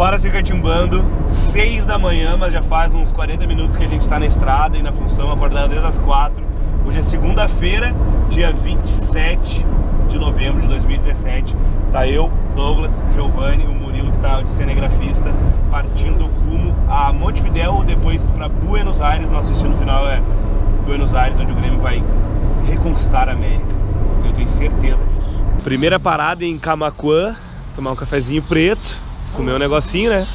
Bora se catimbando, 6 da manhã, mas já faz uns 40 minutos que a gente tá na estrada e na função, acordado desde as 4. Hoje é segunda-feira, dia 27 de novembro de 2017. Tá eu, Douglas, Giovanni, o Murilo que tá de cinegrafista, partindo rumo a Montevidéu, depois para Buenos Aires. Nosso destino final é Buenos Aires, onde o Grêmio vai reconquistar a América. Eu tenho certeza disso. Primeira parada em Camacuã, tomar um cafezinho preto, comer um negocinho, né?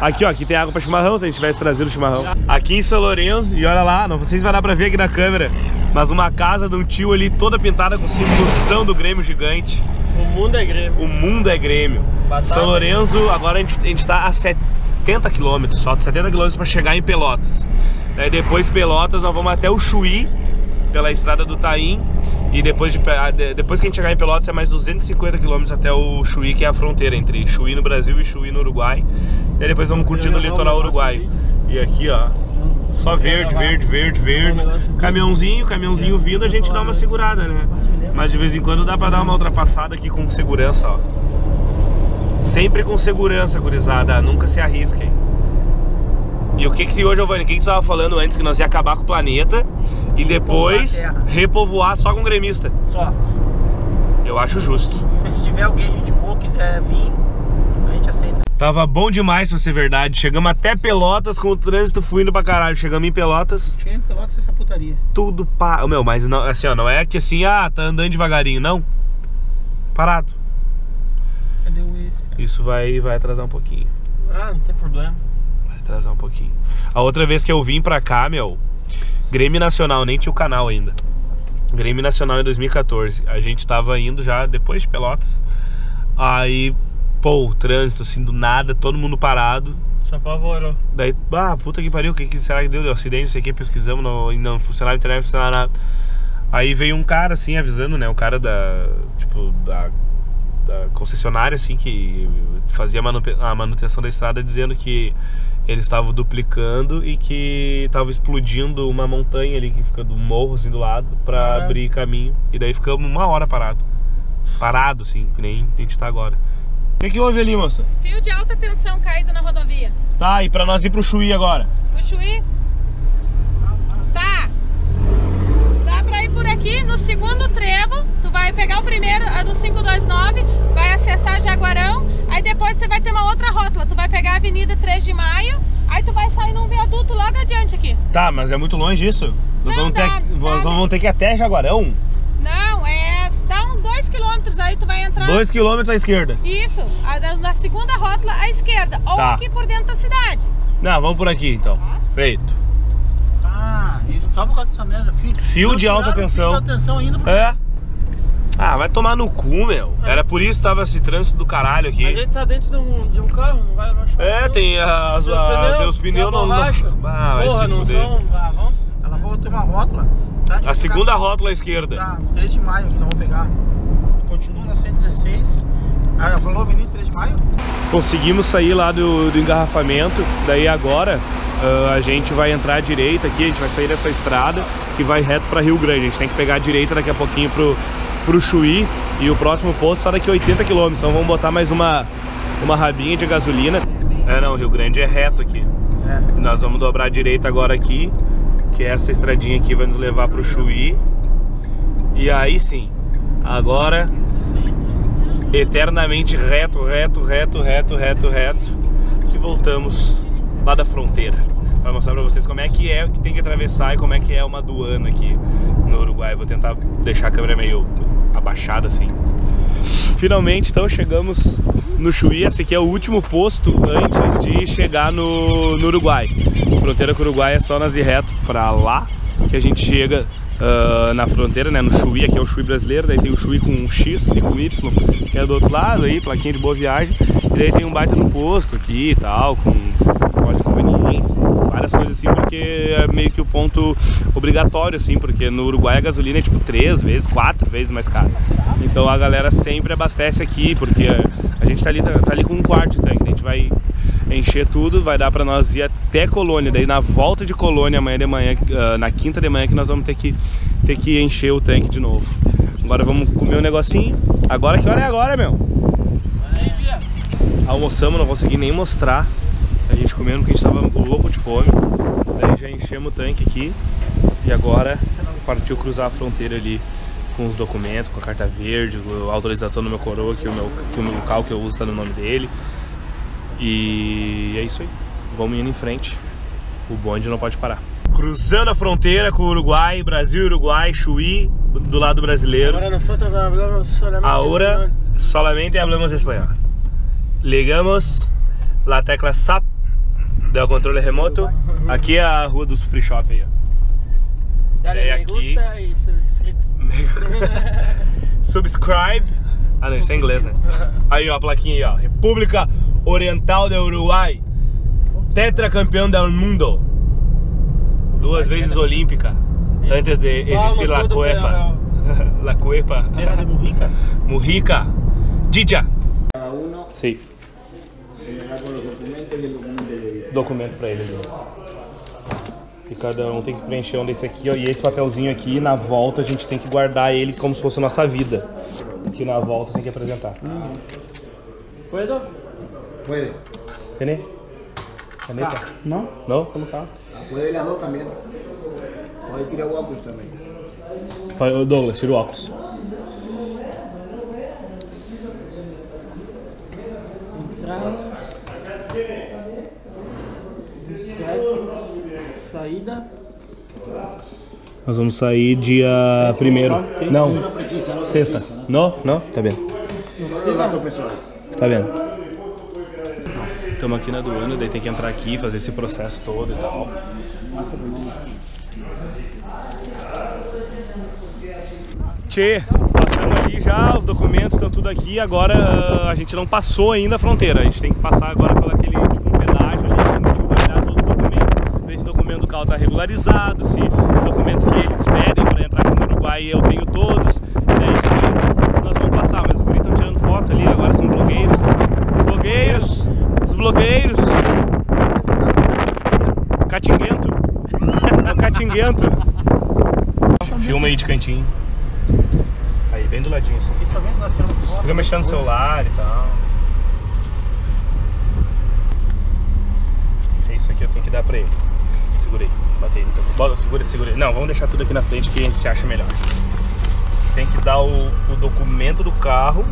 Aqui, ó, aqui tem água pra chimarrão, se a gente tivesse trazido o chimarrão. Aqui em São Lourenço, e olha lá, não sei se vai dar pra ver aqui na câmera, mas uma casa de um tio ali toda pintada com símbolo do Grêmio gigante. O mundo é Grêmio. O mundo é Grêmio. Batalha. São Lourenço, agora a gente, a gente tá a 70 quilômetros, só 70 quilômetros pra chegar em Pelotas. Daí depois Pelotas nós vamos até o Chuí, pela estrada do Taim. E depois, de, ah, de- depois que a gente chegar em Pelotas é mais 250 quilômetros até o Chuí, que é a fronteira entre Chuí no Brasil e Chuí no Uruguai. E aí depois vamos curtindo o litoral uruguaio. E aqui, ó, só verde, verde, verde, verde. Caminhãozinho, caminhãozinho vindo, a gente dá uma segurada, né? Mas de vez em quando dá pra dar uma ultrapassada aqui com segurança, ó. Sempre com segurança, gurizada, nunca se arrisquem. E o que que hoje, Giovanni, o que estava falando antes? Que nós ia acabar com o planeta e depois repovoar só com gremista. Só. Eu acho justo. E se tiver alguém, gente boa, quiser vir, a gente aceita. Tava bom demais pra ser verdade. Chegamos até Pelotas com o trânsito fluindo pra caralho. Chegamos em Pelotas, Chega em Pelotas essa putaria. tudo pa... Meu, mas não, assim, ó, não é que assim, ah, tá andando devagarinho, não. Parado. Cadê o esse, cara? Isso vai, vai atrasar um pouquinho. Ah, não tem problema. Atrasar um pouquinho. A outra vez que eu vim pra cá, meu, Grêmio Nacional, nem tinha o canal ainda. Grêmio Nacional em 2014. A gente tava indo já depois de Pelotas. Aí, pô, o trânsito assim do nada, todo mundo parado. Se apavorou. Daí, ah, puta que pariu, o que, que será que deu? Deu acidente, não sei o que, pesquisamos, não, não funcionava a internet, não funcionava nada. Aí veio um cara assim avisando, né? O cara da. Tipo, da, da concessionária, assim, que fazia a manutenção da estrada, dizendo que eles estavam duplicando e que estava explodindo uma montanha ali que fica do morro assim do lado pra Caralho. abrir caminho. E daí ficamos uma hora parado. Parado, assim, que nem a gente tá agora. O que, que houve ali, moça? Fio de alta tensão caído na rodovia. Tá, e pra nós ir pro Chuí agora? O Chuí? Tá. Dá pra ir por aqui no segundo trevo. Tu vai pegar o primeiro, a do 529, vai acessar Jaguarão. Aí depois tu vai ter uma outra rótula. Tu vai pegar a Avenida 3 de Maio. Aí tu vai sair num viaduto logo adiante aqui. Tá, mas é muito longe isso. Nós, Não, vamos, ter, dá- nós dá- vamos ter que ir até Jaguarão. Não, é. Dá uns 2 quilômetros aí tu vai entrar. Dois quilômetros à esquerda. Isso, a da, da segunda rótula à esquerda. Ou Tá. aqui por dentro da cidade. Não, vamos por aqui então. Feito. Isso. Só por causa dessa merda. Fio, Fio Não de alta tensão. Fio de alta tensão ainda. porque- É. Ah, vai tomar no cu, meu. Era por isso que tava esse trânsito do caralho A aqui. gente tá dentro de um, de um carro, não vai baixar. É, tem as, Tem os a, pneus, tem os pneus tem a não. borracha. não- Ah, vai Porra, se não fuder. são. Ah, vamos. Ela vai ter uma rótula. Tá? A segunda ficar- rótula à esquerda. Tá, 3 de maio que nós vamos pegar. Continua na 116. Ah, falou Avenida 3 de maio? Conseguimos sair lá do, do engarrafamento. Daí agora ah, a gente vai entrar à direita aqui, a gente vai sair dessa estrada que vai reto para Rio Grande. A gente tem que pegar a direita daqui a pouquinho pro, pro Chuí e o próximo posto só daqui a 80 km. Então vamos botar mais uma, uma rabinha de gasolina. É não, Rio Grande é reto aqui. É. Nós vamos dobrar a direita agora aqui, que é essa estradinha aqui vai nos levar pro Chuí. E aí sim, agora eternamente reto, reto, reto, reto, reto, reto. E voltamos lá da fronteira. Pra mostrar pra vocês como é que é que tem que atravessar e como é que é uma aduana aqui no Uruguai. Vou tentar deixar a câmera meio abaixada assim. Finalmente, então, chegamos no Chuí. Esse aqui é o último posto antes de chegar no, no Uruguai. Fronteira com o Uruguai é só nós ir reto pra lá que a gente chega ah, na fronteira, né? No Chuí, aqui é o Chuí brasileiro, daí tem o Chuí com um X e com Y, que é do outro lado aí, plaquinha de boa viagem. E daí tem um baita no posto aqui e tal, com várias coisas assim, porque é meio que o ponto obrigatório, assim, porque no Uruguai a gasolina é tipo três vezes, quatro vezes mais cara. Então a galera sempre abastece aqui, porque a gente tá ali, tá, tá ali com um quarto de tanque, a gente vai encher tudo, vai dar pra nós ir até Colônia, daí na volta de Colônia amanhã de manhã, ah, na quinta de manhã que nós vamos ter que, ter que encher o tanque de novo. Agora vamos comer um negocinho. Agora que hora é agora, meu? Almoçamos, não consegui nem mostrar a gente comendo porque a gente tava louco de fome. Daí já enchemos o tanque aqui e agora partiu cruzar a fronteira ali com os documentos, com a carta verde, a autorização do meu coroa, que o meu, que o meu carro que eu uso está no nome dele. E é isso aí. Vamos indo em frente. O bonde não pode parar. Cruzando a fronteira com o Uruguai, Brasil Uruguai, Chuí, do lado brasileiro. Ahora nosotros hablamos solamente Ahora español. solamente hablamos espanhol. Ligamos a tecla SAP do controle remoto. Aqui é a rua dos free shop aí, ó. Dale me aqui- gusta suscrito. Subscribe. Ah, não, isso é inglês, né? Aí, ó, a plaquinha aí, ó. República Oriental do Uruguai. Tetracampeão do mundo. Duas vezes olímpica. Antes de existir la cuepa. La cuepa. Terra de Mujica. Mujica. Dija. Cada uno da con los documentos y el documento pra ele ali. E cada um tem que preencher um desse aqui, ó. E esse papelzinho aqui, na volta, a gente tem que guardar ele como se fosse nossa vida. Que na volta tem que apresentar. ¿Puedo? Puede. Entendeu? Caneta? ¿No? Não? Como tá? Puede las dos también. Puede tirar guapos también. Vai, ô, Douglas, tira o óculos. Entrada. Saída. Nós vamos sair dia primeiro. Não, sexta. Não? Não? Tá personales. Tá vendo? Estamos aqui na aduana, daí tem que entrar aqui, fazer esse processo todo e tal. Tchê, passamos ali já, os documentos estão tudo aqui, agora ah, a gente não passou ainda a fronteira, a gente tem que passar agora pelo aquele tipo um pedágio ali, onde a gente vai olhar todos os documentos, o documento carro está regularizado, se os documentos que eles pedem para entrar aqui no Uruguai eu tenho todos, e daí sim nós vamos passar, mas os guris estão tirando foto ali, agora são blogueiros, blogueiros, os blogueiros, catinguento, é o catinguento. Filma aí de cantinho. Aí, bem do ladinho assim. Fica mexendo no celular e tal. É isso aqui eu tenho que dar pra ele. Segurei. Bate aí então. Bota, segura, segura. Não, vamos deixar tudo aqui na frente que a gente se acha melhor. Tem que dar o, o documento do carro,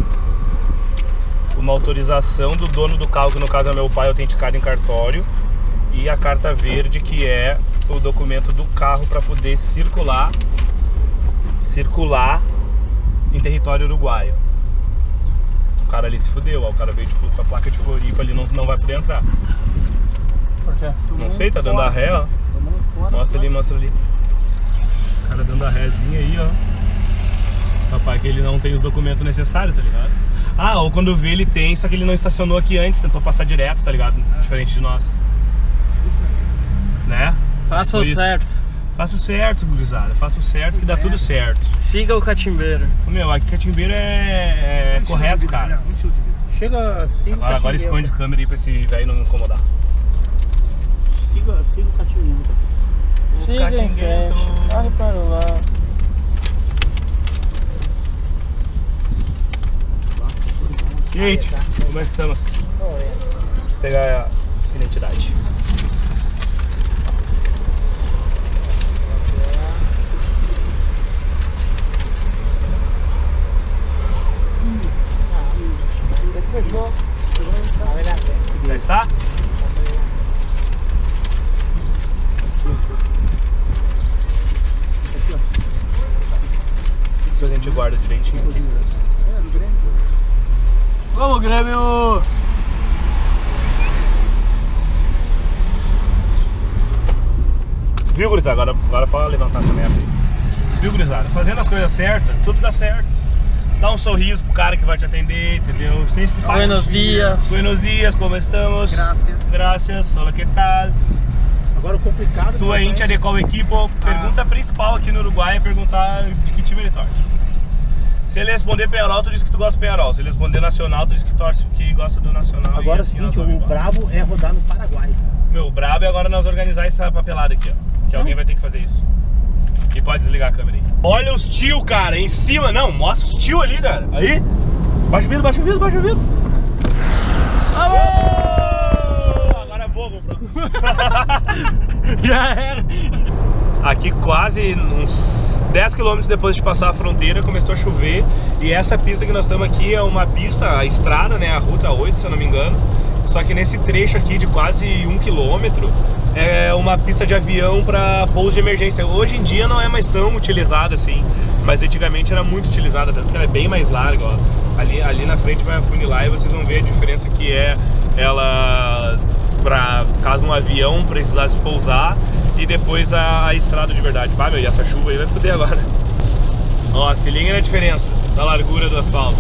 uma autorização do dono do carro, que no caso é meu pai, autenticado em cartório, e a carta verde, que é o documento do carro para poder circular circular em território uruguaio. O cara ali se fudeu, ó, o cara veio de, com a placa de Floripa ali não, não vai poder entrar. Por quê? Não sei, tá dando a ré, ó. Fora. Mostra ali, mostra ali. O cara dando a rézinha aí, ó. Papai, que ele não tem os documentos necessários, tá ligado? Ah, ou quando vê ele tem, só que ele não estacionou aqui antes, tentou passar direto, tá ligado? Diferente de nós. Né? Faça o isso. certo. Faça o certo, gurizada. Faça o certo que dá tudo certo. Siga o catimbeiro. Meu, aqui Catimbeiro é, é correto, cara. Chega assim. Agora, agora esconde a câmera aí pra esse velho não incomodar. Siga, siga o Siga em frente. Corre para o lado. Gente, como é que estamos? Vou pegar a identidade. Já está? Depois a gente guarda direitinho aqui. Vamos, Grêmio! Viu, gurizada? Agora, agora pode levantar essa merda aí. Viu, gurizada? Fazendo as coisas certas, tudo dá certo. Dá um sorriso pro cara que vai te atender, entendeu? Sem papo Buenos dias. Buenos dias, como estamos? Gracias. Gracias, hola, que tal? Agora o complicado. Tu é hincha de qual equipo? Pergunta principal aqui no Uruguai é perguntar de que time ele torce. Se ele responder Penharol, tu diz que tu gosta do Penharol. Se ele responder Nacional, tu diz que torce que gosta do Nacional. Agora é o assim seguinte, vamos o brabo é rodar no Paraguai. Meu, o brabo é agora nós organizar essa papelada aqui, ó. Que alguém vai ter que fazer isso. E pode desligar a câmera aí. Olha os tio, cara, em cima. Não, mostra os tio ali, cara. Aí. Baixa o vidro, baixa o vidro, baixa o vidro. Agora vou, pra... Já era. Aqui quase uns 10 km depois de passar a fronteira começou a chover e essa pista que nós estamos aqui é uma pista, a estrada, né, a Ruta 8, se eu não me engano. Só que nesse trecho aqui de quase um quilômetro é uma pista de avião para pouso de emergência. Hoje em dia não é mais tão utilizada assim, mas antigamente era muito utilizada, tanto que ela é bem mais larga, ó. Ali, ali na frente vai afunilar e vocês vão ver a diferença que é ela para caso um avião precisasse pousar e depois a, a estrada de verdade. Pá, meu, e essa chuva aí vai foder agora. Ó, se liga na diferença da largura do asfalto.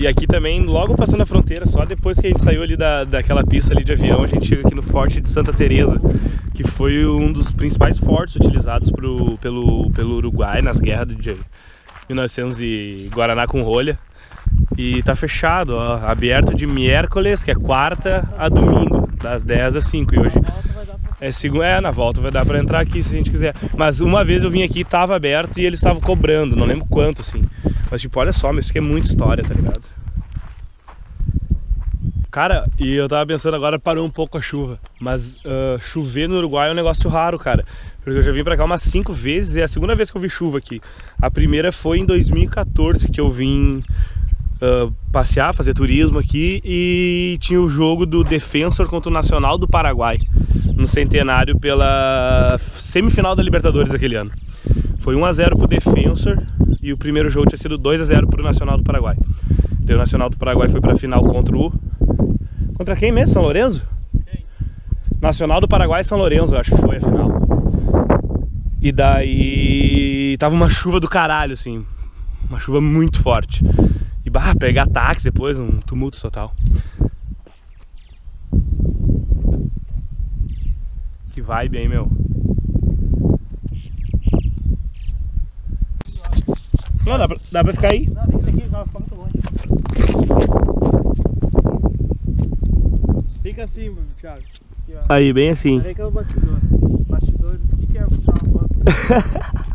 E aqui também, logo passando a fronteira, só depois que a gente saiu ali da, daquela pista ali de avião, a gente chega aqui no Forte de Santa Teresa, que foi um dos principais fortes utilizados pro, pelo, pelo Uruguai nas guerras de 1900 e Guaraná com rolha. E tá fechado, ó, aberto de miércoles, que é quarta, a domingo, das 10 às 5. E hoje é segunda, é, na volta vai dar pra entrar aqui se a gente quiser. Mas uma vez eu vim aqui, tava aberto e eles estavam cobrando, não lembro quanto assim. Mas tipo, olha só, mas isso aqui é muita história, tá ligado? Cara, e eu tava pensando agora parou um pouco a chuva, mas ah, chover no Uruguai é um negócio raro, cara. Porque eu já vim pra cá umas cinco vezes e é a segunda vez que eu vi chuva aqui. A primeira foi em 2014 que eu vim ah, passear, fazer turismo aqui e tinha o jogo do Defensor contra o Nacional do Paraguai no centenário pela semifinal da Libertadores daquele ano. Foi 1 a 0 pro Defensor e o primeiro jogo tinha sido 2 a 0 pro Nacional do Paraguai. Daí o Nacional do Paraguai foi pra final contra o Contra quem mesmo? São Lourenço? Nacional do Paraguai São Lourenço, acho que foi a final. E daí tava uma chuva do caralho, assim. Uma chuva muito forte. E bah, pegar táxi depois, um tumulto total. Que vibe, hein, meu? Não, dá pra, dá pra ficar aí. Não, tem que aqui, vai ficar muito longe. Fica assim, Thiago. Aqui, ó. Aí, bem assim. Peraí que é o bastidor. Bastidores, o que, que é? Vou tirar uma foto.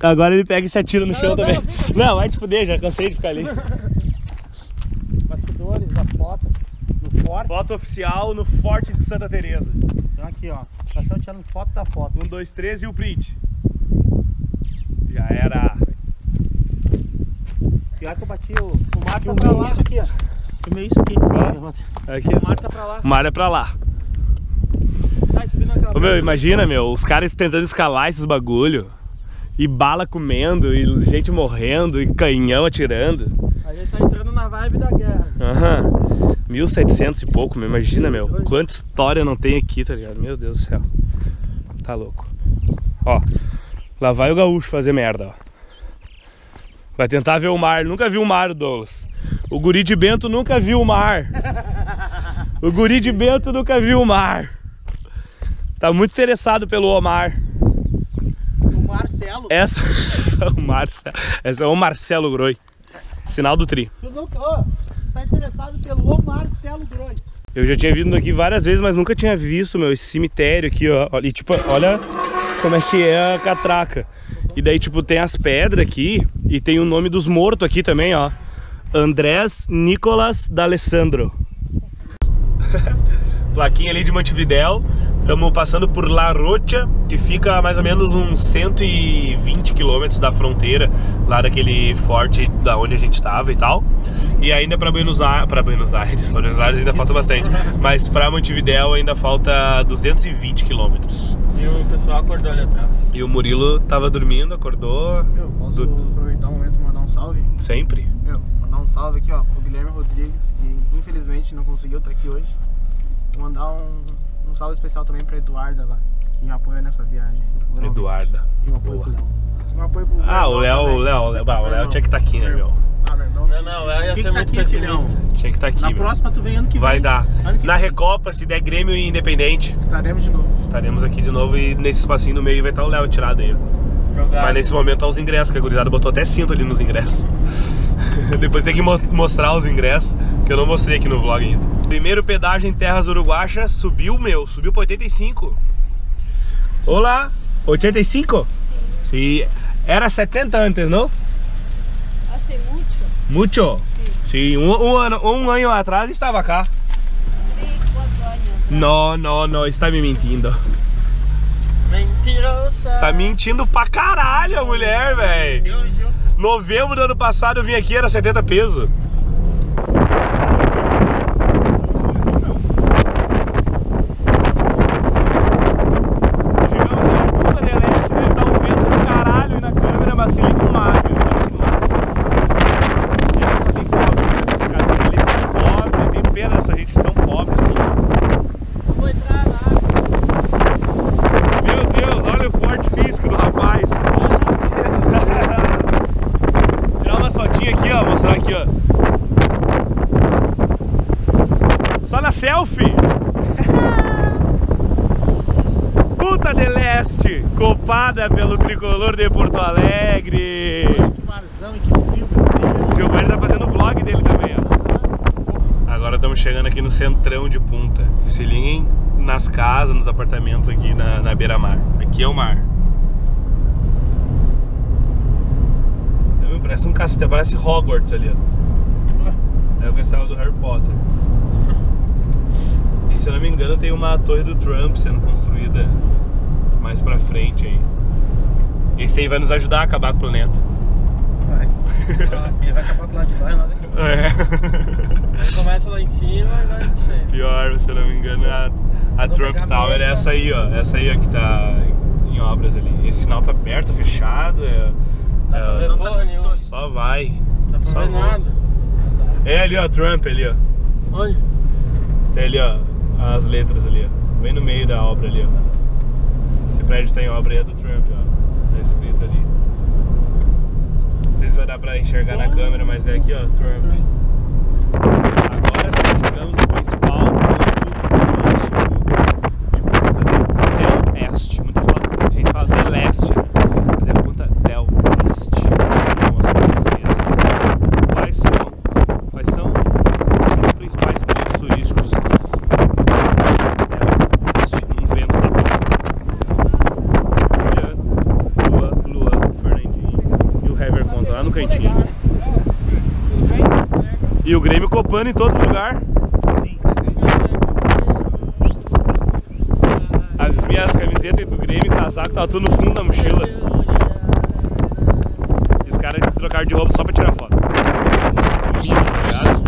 Agora ele pega e se atira no Não, chão não, também. não, Não, vai te fuder, já cansei de ficar ali. Bastidores da foto. No forte. Foto oficial no Forte de Santa Teresa. Então aqui, ó. Nós estamos tirando foto da foto. Um, dois, três e o print. Já era. Pior que eu bati o. O mar tá pra lá. Isso aqui, ó. Filmei isso aqui. Aqui. O mar tá pra lá. O mar é pra lá. Tá subindo aquela Ô, meu, imagina, meu, os caras tentando escalar esses bagulho. E bala comendo, e gente morrendo, e canhão atirando. A gente tá entrando na vibe da guerra. Aham. 1700 e pouco, meu. Imagina, meu. Quanta história não tem aqui, tá ligado? Meu Deus do céu. Tá louco. Ó. Lá vai o gaúcho fazer merda, ó. Vai tentar ver o mar. Nunca viu o mar, Douglas. O guri de Bento nunca viu o mar. O guri de Bento nunca viu o mar. Tá muito interessado pelo Omar. Marcelo. Essa. o Marcelo. Essa é o Marcelo Groi. Sinal do tri. Tu não, ô, tá interessado pelo Marcelo Groi. Eu já tinha vindo aqui várias vezes, mas nunca tinha visto, meu, esse cemitério aqui, ó. E tipo, olha como é que é a catraca. E daí, tipo, tem as pedras aqui e tem o nome dos mortos aqui também, ó. Andrés Nicolas D'Alessandro. Plaquinha ali de Montevidéu. Estamos passando por La Rocha, que fica a mais ou menos uns 120 quilômetros da fronteira, lá daquele forte da onde a gente estava e tal. E ainda para Buenos Aires, para Buenos Aires, Buenos Aires ainda falta bastante, mas para Montevidéu ainda falta 220 quilômetros. E o pessoal acordou ali atrás. E o Murilo tava dormindo, acordou Eu posso Do- aproveitar o momento e mandar um salve? sempre. Meu, mandar um salve aqui, ó, pro Guilherme Rodrigues, que infelizmente não conseguiu estar aqui hoje. Mandar um, um salve especial também pra Eduarda lá, que me apoia nessa viagem. Eduarda. E um apoio Boa. pro Léo. Um apoio pro Ah, o Léo, o. Léo, o Léo, o Léo tinha que estar aqui, né, meu? Ah, Verdão. Não, não, ela ia Tinha que ser tá muito aqui, pessimista. Tinha que estar aqui. Na meu. próxima tu vem ano que vem. Vai dar. Na vem. Recopa, se der Grêmio e Independente, Estaremos de novo. estaremos aqui de novo e nesse espacinho no meio vai estar o Léo tirado aí. Jogar. Mas nesse momento tá os ingressos, que a gurizada botou até cinto ali nos ingressos. Depois tem que mo- mostrar os ingressos, que eu não mostrei aqui no vlog ainda. Primeiro pedágio em terras uruguachas, subiu meu, subiu pra 85. Olá, 85? Sim. Era 70 antes, não? Hace mucho, Mucho? Sim, um, um ano, um ano atrás estava cá. tres, cuatro años. atrás. Não, não, não, está me mentindo. Mentirosa. Tá mentindo pra caralho a mulher, velho. Novembro do ano passado eu vim aqui, era 70 pesos. Chegamos em Punta del Este, deve estar um vento do caralho aí na câmera, mas se liga o mar, meu, olha esse mar. E aqui só tem pobre, né? Esses caras ali são pobres, tem pena dessa gente tão pobre assim. Vou entrar lá. Meu Deus, olha o forte físico do rapaz. Tirar umas fotinhas aqui, ó. Mostrar aqui, ó. Só na selfie. Puta de Leste, copada pelo tricolor de Porto Alegre. Que marzão e que frio, meu Deus. O Giovanni tá fazendo o vlog dele também, ó. Agora estamos chegando aqui no centrão de Punta. E se liguem nas casas, nos apartamentos aqui na, na beira-mar. Aqui é o mar. Então, Parece um castelo, parece Hogwarts ali, ó. É o castelo do Harry Potter. E se eu não me engano tem uma torre do Trump sendo construída mais pra frente aí. Esse aí vai nos ajudar a acabar com o planeta. Vai. Ele vai acabar do lado de lá e nós aqui. É. Aí começa lá em cima e vai descer. Pior, se eu não me engano, a, a Trump Tower é essa aí, ó. Essa aí, ó, que tá em obras ali. Esse sinal tá aberto, fechado, é, Dá é, porra nenhuma. só vai. Dá pra Só ver vai. nada. É ali, ó, Trump ali, ó. Onde? Tem ali, ó, as letras ali, ó. Bem no meio da obra ali, ó. Esse prédio tá em obra aí é do Trump, ó. Tá escrito ali. Não sei se vai dar pra enxergar na câmera, mas é aqui, ó, Trump. Agora sim, chegamos no principal ponto turístico de Punta del Este. Muita fala- a gente fala del Este, né? mas é Punta del Este. Vou mostrar pra vocês quais são, quais são os cinco principais pontos turísticos del Este, num vento da porra. Juliano, Lua, Lua, Fernandinho e o Hever conta lá no cantinho. E o Grêmio copando em todos os lugares. As minhas camisetas do Grêmio casaco tava tudo no fundo da mochila. E os caras trocaram de roupa só pra tirar foto. Tá ligado?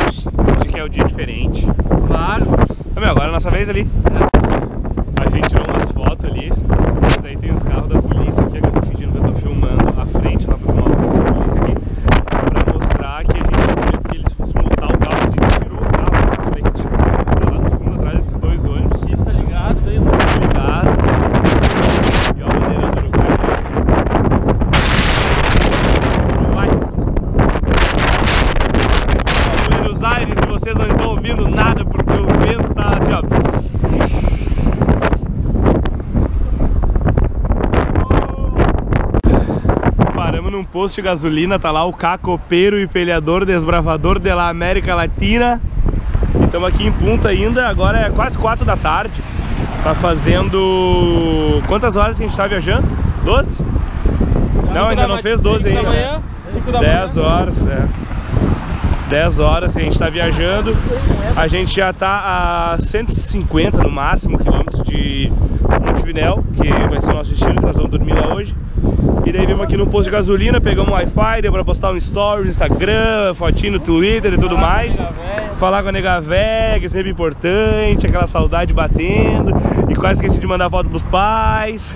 Hoje que é o dia diferente. Claro. Meu, agora é a nossa vez ali. A gente tirou umas fotos ali. Mas aí tem os carros da polícia aqui, que eu tô fingindo que eu tô filmando a frente lá pra filmar os carros da polícia aqui. Pra mostrar que a gente, no momento que eles fossem multar o carro, a gente tirou o carro lá na frente. Tá lá no fundo, atrás desses dois ônibus. Pisca ligado, veio Tá ligado? E ó a bandeira do Uruguai ali. Uruguai. Buenos Aires, e vocês não estão ouvindo nada porque o vento tá assim, ó. Paramos num posto de gasolina, tá lá o cacopeiro e pelhador desbravador de la América Latina. Estamos aqui em Punta ainda, agora é quase 4 da tarde. Tá fazendo. Quantas horas que a gente tá viajando? 12? Não, ainda não fez 12 ainda. da manhã, 5 da manhã. 10 horas, é. 10 horas que a gente tá viajando. A gente já tá a 150 no máximo quilômetros de Montevidéu, que vai ser o nosso destino, que nós vamos dormir lá hoje. E daí viemos aqui no posto de gasolina, pegamos Wi-Fi, deu pra postar um story no Instagram, fotinho no Twitter e tudo mais. Falar com a nega véia, que é sempre importante, aquela saudade batendo. E quase esqueci de mandar foto pros pais.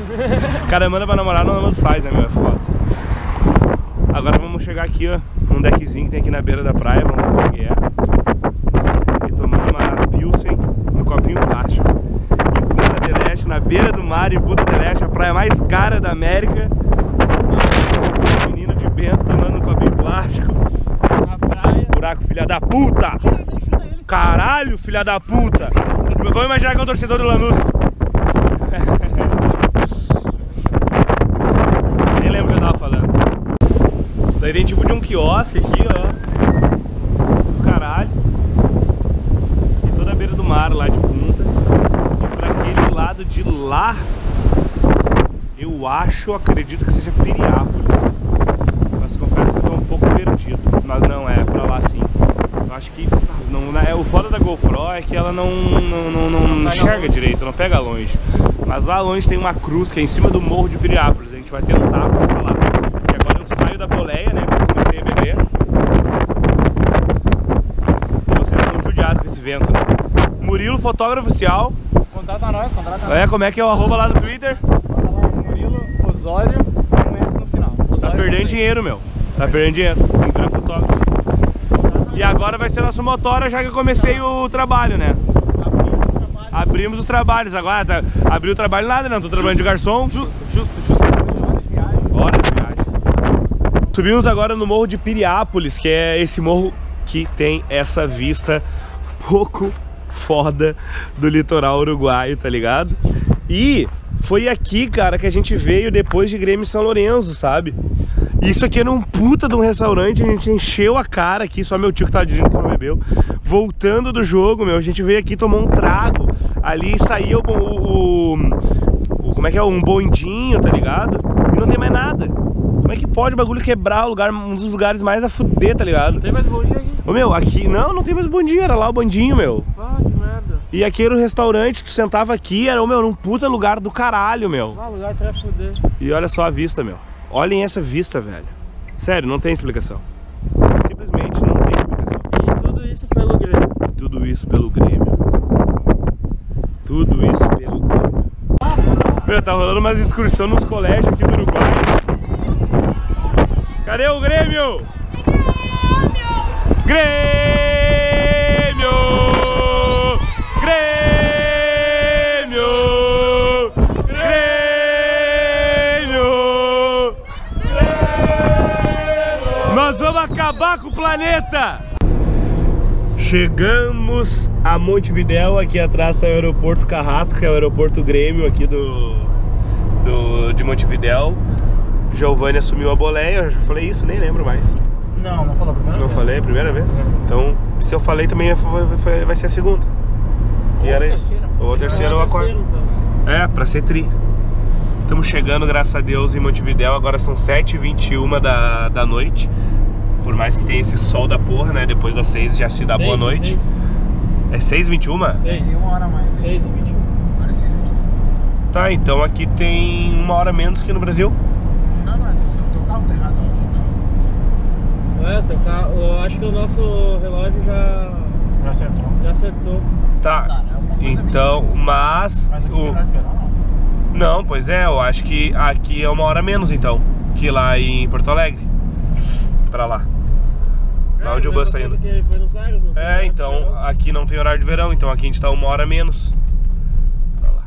Cara manda pra namorar, não manda pros pais, né, meu? É foto. Agora vamos chegar aqui, ó, num deckzinho que tem aqui na beira da praia, vamos ver como é. E tomando uma Pilsen no copinho plástico. Em Punta del na beira do mar, em Punta del Este, a praia mais cara da América. Bento tomando um copinho plástico. Na praia. Buraco, filha da puta! Caralho, filha da puta! Vamos imaginar que é um torcedor do Lanús. Nem lembro o que eu tava falando. Daí vem tipo de um quiosque aqui, ó. Do caralho. E toda a beira do mar lá de punta. E pra aquele lado de lá, eu acho, acredito que seja Piriápolis. acho que não, né, o foda da GoPro é que ela não, não, não, não pega enxerga longe. direito, não pega longe. Mas lá longe tem uma cruz que é em cima do morro de Piriápolis. A gente vai tentar passar lá. E agora eu saio da boleia, né? Porque eu comecei a beber. E vocês estão judiados com esse vento, né? Murilo, fotógrafo oficial. Contrata nós, contrata nós. É, como é que é o arroba lá no Twitter? Lá, Murilo Osório com S no final. Tá Osório perdendo com C. dinheiro, meu. Tá perdendo dinheiro. Tem que virar fotógrafo. E agora vai ser nosso motora já que eu comecei o trabalho, né? Abrimos os trabalhos. Agora tá, abriu o trabalho nada, não. Tô trabalhando de garçom. Justo, justo, justo. Horas de viagem. Hora de viagem. Subimos agora no morro de Piriápolis, que é esse morro que tem essa vista pouco foda do litoral uruguaio, tá ligado? E foi aqui, cara, que a gente veio depois de Grêmio São Lourenço, sabe? Isso aqui era um puta de um restaurante, a gente encheu a cara aqui, só meu tio que tava dirigindo que não bebeu. Voltando do jogo, meu, a gente veio aqui tomar um trago. Ali saía o, o, o- Como é que é? Um bondinho, tá ligado? E não tem mais nada. Como é que pode o bagulho quebrar o lugar, um dos lugares mais a fuder, tá ligado? Tem mais bom dia aqui? Ô meu, aqui. Não, não tem mais bondinho, era lá o bondinho, meu. Ah, que merda. E aqui era o restaurante, tu sentava aqui, era, meu, um puta lugar do caralho, meu. Ah, lugar pra fuder. E olha só a vista, meu. Olhem essa vista, velho. Sério, não tem explicação. Simplesmente não tem explicação. E tudo isso pelo Grêmio. Tudo isso pelo Grêmio. Tudo isso pelo Grêmio. Meu, tá rolando umas excursões nos colégios aqui do Uruguai. Cadê o Grêmio? Grêmio! Grêmio! Grêmio! Nós vamos acabar com o planeta! Chegamos a Montevidéu, aqui atrás está o aeroporto Carrasco, que é o aeroporto Grêmio aqui do, do de Montevidéu. Giovanni assumiu a boleia, eu já falei isso, nem lembro mais. Não, não falou a primeira Não vez. falei a primeira vez? Então, se eu falei também foi- foi- vai ser a segunda. E Ou a era isso. terceira. Ou a terceira ou a quarta. então. É, pra ser tri. Estamos chegando, graças a Deus, em Montevidéu. Agora são 7h21 da, da noite. Por mais que tenha esse sol da porra, né? Depois das 6 já se dá boa noite. É 6h21? Seis. E uma hora a mais. 6 e 21. Agora é seis e vinte e dois. Tá, então aqui tem uma hora menos que no Brasil. Não, não, é terceiro. Teu carro tá errado, eu acho. Não. É, teu carro, eu acho que o nosso relógio já, Já acertou. já acertou. Tá. É Então, 22. mas. Mas aqui o- tem horário de verão, não. Não, pois é, eu acho que aqui é uma hora menos então. Que lá em Porto Alegre. Pra lá. Lá onde o bus tá indo. Aires, É, de então aqui não tem horário de verão, então aqui a gente tá uma hora menos. Pra lá.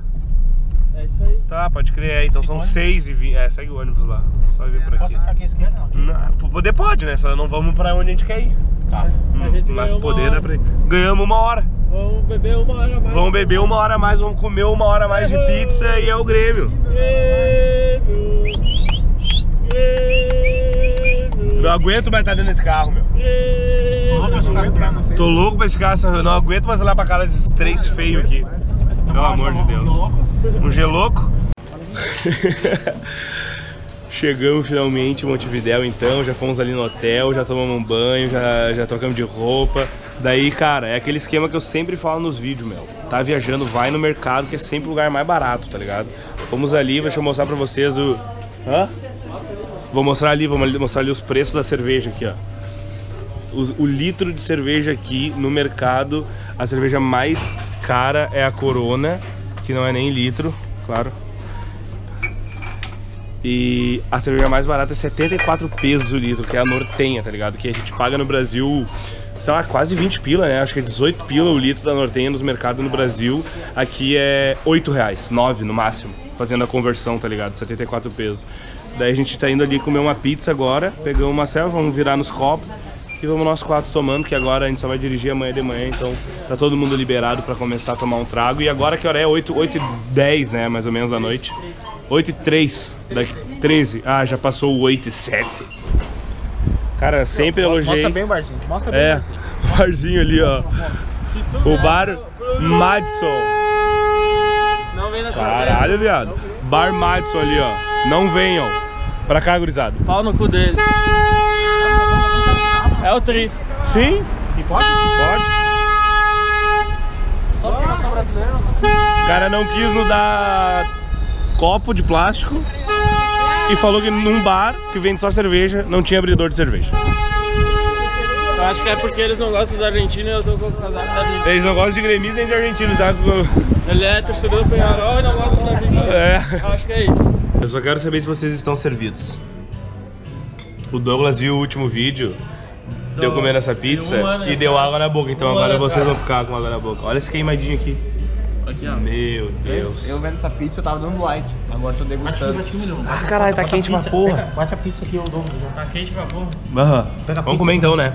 É isso aí. Tá, pode crer, é, então são Segue o 6 e 20. É, segue o ônibus lá. Só vir por Posso aqui. ficar aqui à esquerda? Não, aqui. Não, p- poder pode, né? Só não vamos pra onde a gente quer ir. Tá. A gente Mas poder dá pra ir. Ganhamos uma hora. Vamos beber uma hora mais. Vamos beber uma hora a mais, vamos comer uma hora a mais de pizza e é o Grêmio. Grêmio. Grêmio. Não aguento mais estar dentro desse carro, meu. Grêmio. Tô louco pra ficar as pernas. Tô louco pra ficar essa. Não aguento mais olhar pra cara desses três feios aqui. Pelo amor de Deus. Um geloco. Chegamos finalmente em Montevidéu então, já fomos ali no hotel, já tomamos um banho, já, já trocamos de roupa. Daí, cara, é aquele esquema que eu sempre falo nos vídeos, meu. Tá viajando, vai no mercado, que é sempre o lugar mais barato, tá ligado? Fomos ali, deixa eu mostrar pra vocês o. Hã? Vou mostrar ali, vou mostrar ali os preços da cerveja aqui, ó. Os- o litro de cerveja aqui no mercado, a cerveja mais cara é a Corona, que não é nem litro, claro. E a cerveja mais barata é 74 pesos o litro, que é a Nortenha, tá ligado? Que a gente paga no Brasil, sei lá, quase 20 pila, né? Acho que é 18 pila o litro da Nortenha nos mercados no Brasil. Aqui é 8 reais, 9 no máximo, fazendo a conversão, tá ligado? 74 pesos. Daí a gente tá indo ali comer uma pizza agora, pegamos uma selva, vamos virar nos copos e vamos nós quatro tomando, que agora a gente só vai dirigir amanhã de manhã, então tá todo mundo liberado pra começar a tomar um trago. E agora que hora é? 8, 8 e 10, né? Mais ou menos da noite. 8 e 3, daqui 13. Ah, já passou o 8 e 7. Cara, sempre elogiei. Mostra bem o barzinho. Mostra bem o É, barzinho. o barzinho ali, ó. O bar Madison. Não vem nessa Caralho, viado. Bar Madison ali, ó. Não venham. Pra cá, gurizada. Pau no cu dele. É o tri. Sim. E Pode? Pode? Só porque nós somos brasileiros. O cara não quis nos dar copo de plástico e falou que num bar que vende só cerveja não tinha abridor de cerveja. Eu acho que é porque eles não gostam dos argentinos e eu tô com o casaco da Argentina. Eles não gostam de gremista nem de argentino, tá? Ele é torcedor do Penharol e não gosta da Argentina. É. Eu acho que é isso. Eu só quero saber se vocês estão servidos. O Douglas viu o último vídeo, deu comendo essa pizza um e deu água na boca. Então Um agora vocês vão ficar com água na boca. Olha esse queimadinho aqui. Aqui, ó. Meu Deus. Eu vendo essa pizza, eu tava dando like. Agora tô degustando. Ah, caralho, tá quente pra porra. Bate a pizza aqui, ô Douglas. né? Tá quente pra porra. Aham. Pega a Vamos pizza. comer então, né?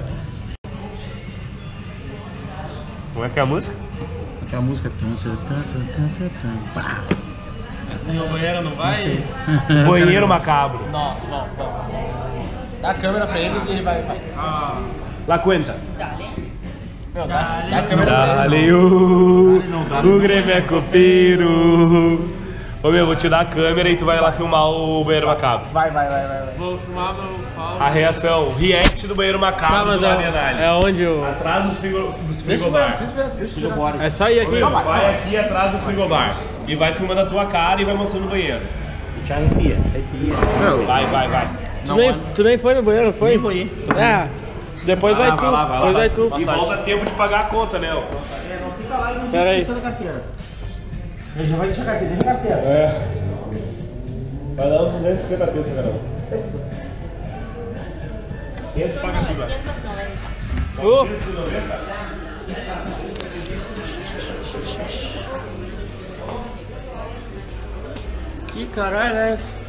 Como é que é a música? Aquela música. Tan, tan, tan, tan, tan, tan, pá. Se no banheiro não vai... Banheiro macabro. Não, não, não. Dá a câmera pra ele e ele vai. vai. Ah, La cuenta. Meu, dá, dá a câmera pra ele. Dale o, o Grêmio é copeiro. Ô meu, vou te dar a câmera e tu vai lá filmar o banheiro macabro. Vai, vai, vai, vai. vai. vou filmar meu pau. A reação, o react do banheiro macabro Tá, mas do é, Labianalho. é onde o... Atrás dos, frigo, dos frigobar. É só ir aqui. Vai aqui atrás do frigobar. E vai filmando a tua cara e vai mostrando o banheiro. Já arrepia, arrepia. Vai, vai, vai. Tu nem, tu nem foi no banheiro, foi? Nem foi. É. Depois vai Ah, tu. lá, vai lá. Depois vai tu. E volta tempo de pagar a conta, né? ó. Não fica lá e não Pera aí. da carteira. Ele já vai deixar a carteira, deixa a carteira. É. Vai dar uns 250 pesos cada um. Esse paga tudo. Ô, Que caralho é essa?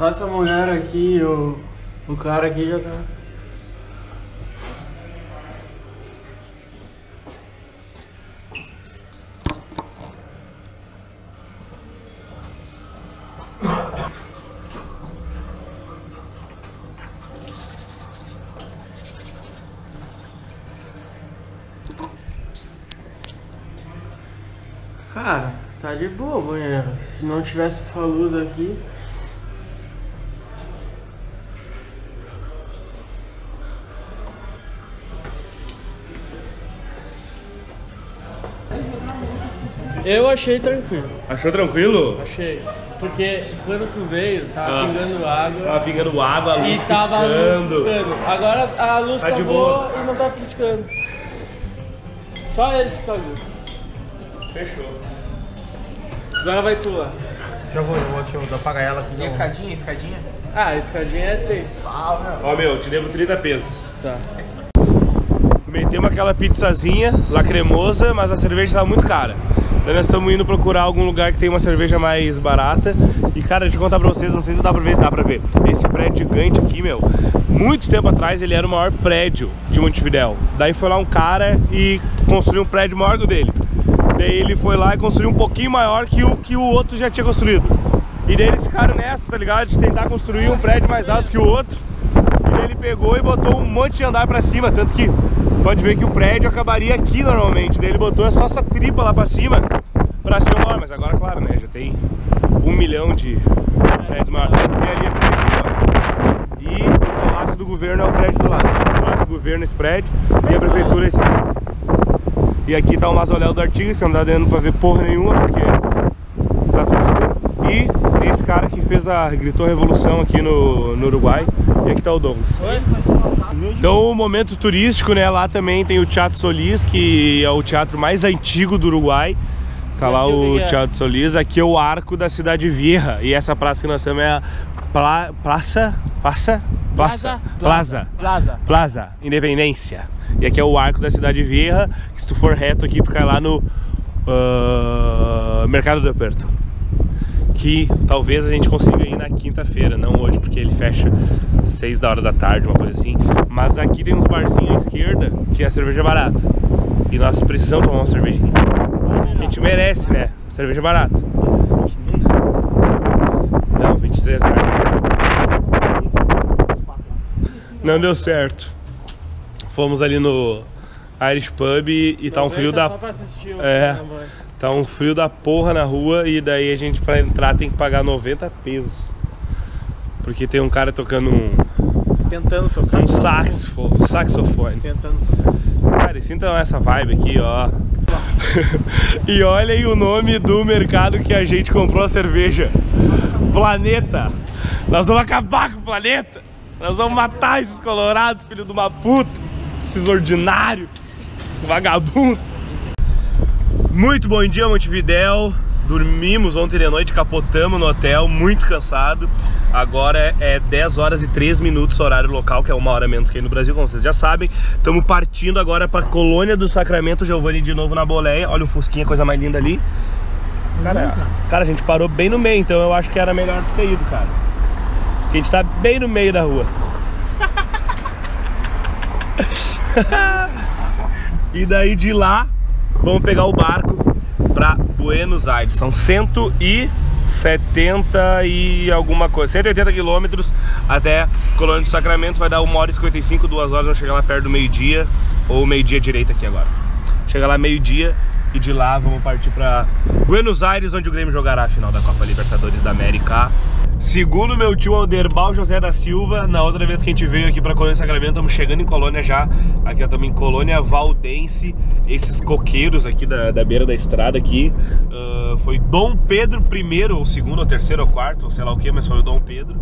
Só essa mulher aqui, o, o cara aqui já tá. Cara, tá de boa banheiro. Se não tivesse essa luz aqui. Eu achei tranquilo, Achou tranquilo? achei. Porque quando tu veio, tava Ah. pingando água Tava pingando água, a luz e tava a luz piscando. piscando. Agora a luz Tá de acabou boa. e não tá piscando. Só ele se cagou. Fechou. Agora vai tu lá. Já vou, eu vou, deixa eu apagar ela aqui. E a escadinha, escadinha? Ah, a escadinha é tenso. Ó, meu, te devo 30 pesos. Tá. Metemos aquela pizzazinha, lá cremosa, mas a cerveja tava muito cara. Nós estamos indo procurar algum lugar que tem uma cerveja mais barata. E cara, deixa eu contar pra vocês, não sei se dá pra ver, dá pra ver. Esse prédio gigante aqui, meu, muito tempo atrás ele era o maior prédio de Montevidéu. Daí foi lá um cara e construiu um prédio maior que o dele. Daí ele foi lá e construiu um pouquinho maior que o que o outro já tinha construído. E daí eles ficaram nessa, tá ligado? De tentar construir um prédio mais alto que o outro. E daí ele pegou e botou um monte de andar pra cima, tanto que pode ver que o prédio acabaria aqui normalmente. Daí ele botou só essa tripa lá pra cima pra ser maior, mas agora, claro, né? Já tem um milhão de prédios maiores. E ali é a prefeitura. E o Palácio do Governo é o prédio do lado. O Palácio do Governo é esse prédio e a prefeitura é esse aqui. E aqui tá o mausoléu do Artigas, que não dá dentro pra ver porra nenhuma, porque tá tudo escuro. E esse cara que fez a. gritou revolução aqui no, no Uruguai. E aqui tá o Douglas. Então o momento turístico, né? Lá também tem o Teatro Solis, que é o teatro mais antigo do Uruguai. Tá lá o? Teatro Solis, aqui é o arco da cidade Vieja. E essa praça que nós estamos é a Pla- Praça. Praça? Praça. Plaza. Plaza. Plaza, Independência. E aqui é o arco da cidade Vieja, que se tu for reto aqui, tu cai lá no ah, Mercado do Aperto. Que talvez a gente consiga ir na quinta-feira, não hoje, porque ele fecha seis da hora da tarde, uma coisa assim. Mas aqui tem uns barzinhos à esquerda que a cerveja é barata. E nós precisamos tomar uma cervejinha. A gente merece, né? Cerveja barata. Não, 23 reais. Não deu certo. Fomos ali no Irish Pub e, e tá um frio da Só pra assistir o É. Tá um frio da porra na rua e daí a gente pra entrar tem que pagar 90 pesos. Porque tem um cara tocando um, Tentando tocar. um saxofone, saxofone. Tentando tocar. Cara, e sintam essa vibe aqui, ó. e olhem o nome do mercado que a gente comprou a cerveja. Planeta. Nós vamos acabar com o planeta. Nós vamos matar esses colorados, filho de uma puta. Esses ordinários. Vagabundo. Muito bom dia, Montevidéu. Dormimos ontem de noite, capotamos no hotel, muito cansado. Agora é 10 horas e 3 minutos horário local, que é uma hora menos que aí no Brasil, como vocês já sabem. Estamos partindo agora para Colônia do Sacramento, Giovanni de novo na boleia. Olha o Fusquinha, coisa mais linda ali. Cara, cara, a gente parou bem no meio, então eu acho que era melhor ter ido, cara. Porque a gente tá bem no meio da rua. e daí de lá, vamos pegar o barco para Buenos Aires. São 170 e alguma coisa, 180 quilômetros até Colônia do Sacramento. Vai dar 1 hora e 55, 2 horas. Vamos chegar lá perto do meio-dia, ou meio-dia direito aqui agora. Chega lá meio-dia e de lá vamos partir para Buenos Aires, onde o Grêmio jogará a final da Copa Libertadores da América. Segundo meu tio Alderbal José da Silva, na outra vez que a gente veio aqui para Colônia Sacramento, estamos chegando em Colônia já. Aqui estamos em Colônia Valdense, esses coqueiros aqui da, da beira da estrada aqui. ah, foi Dom Pedro I, ou segundo, ou terceiro, ou quarto, ou sei lá o que, mas foi o Dom Pedro,